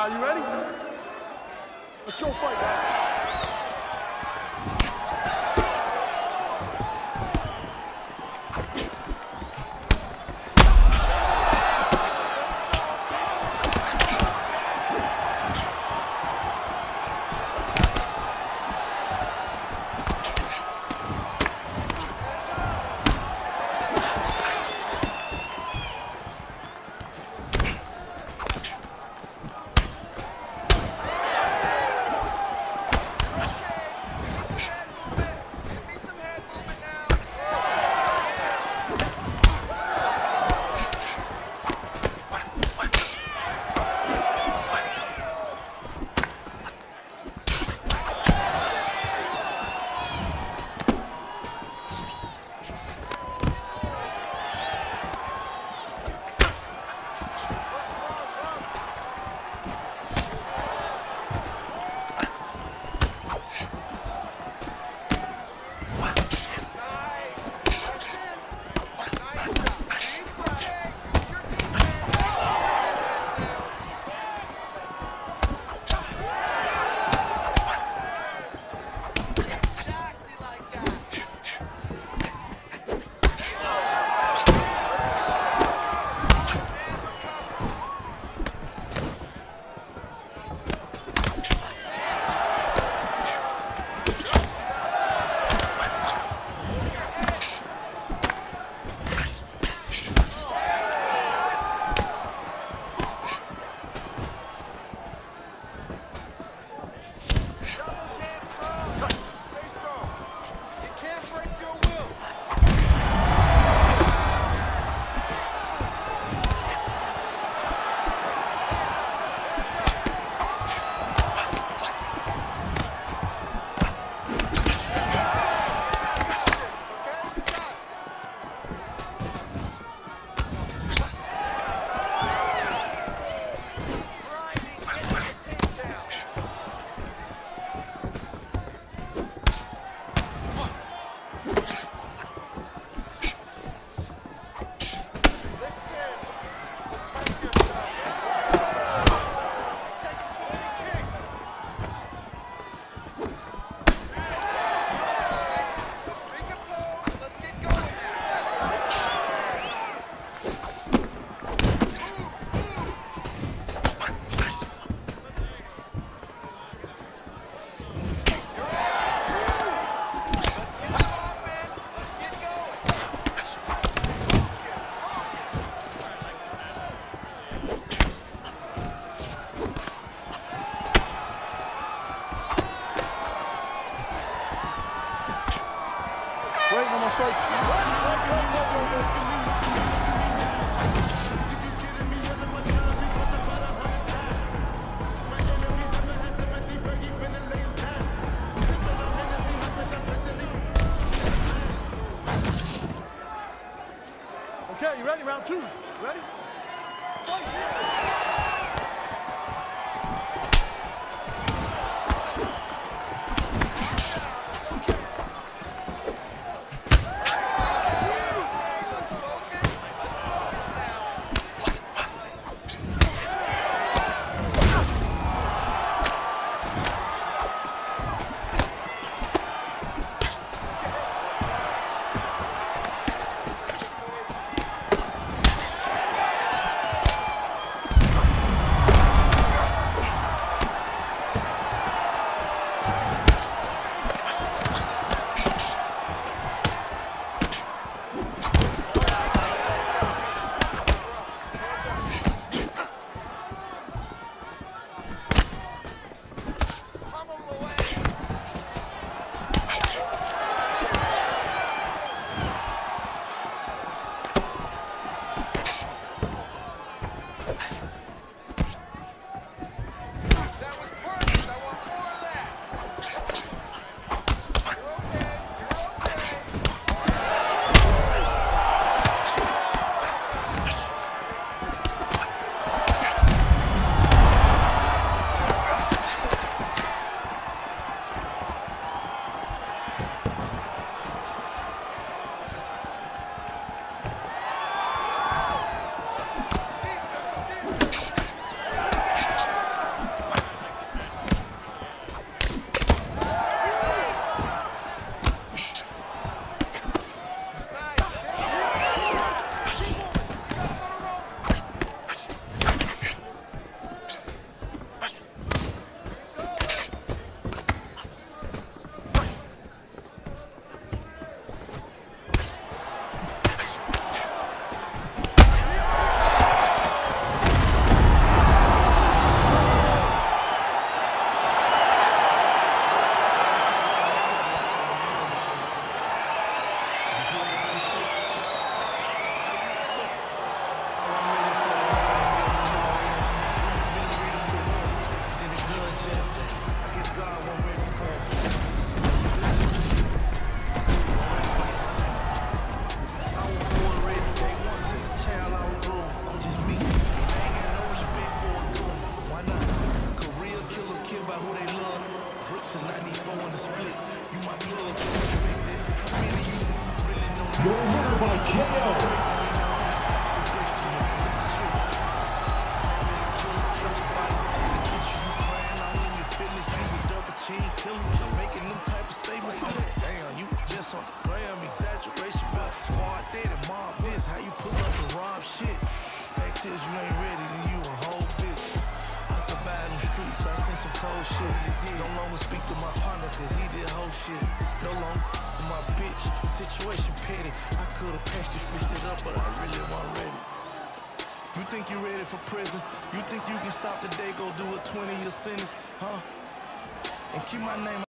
Are you ready? Let's go fight. Wait, no more strikes. Okay, you ready? Round two. Ready? Shit. No longer speak to my partner, cause he did whole shit. No longer my bitch, situation petty. I could've patched it, fixed it up, but I really wasn't ready. You think you ready for prison? You think you can stop the day, go do a 20 year sentence, huh? And keep my name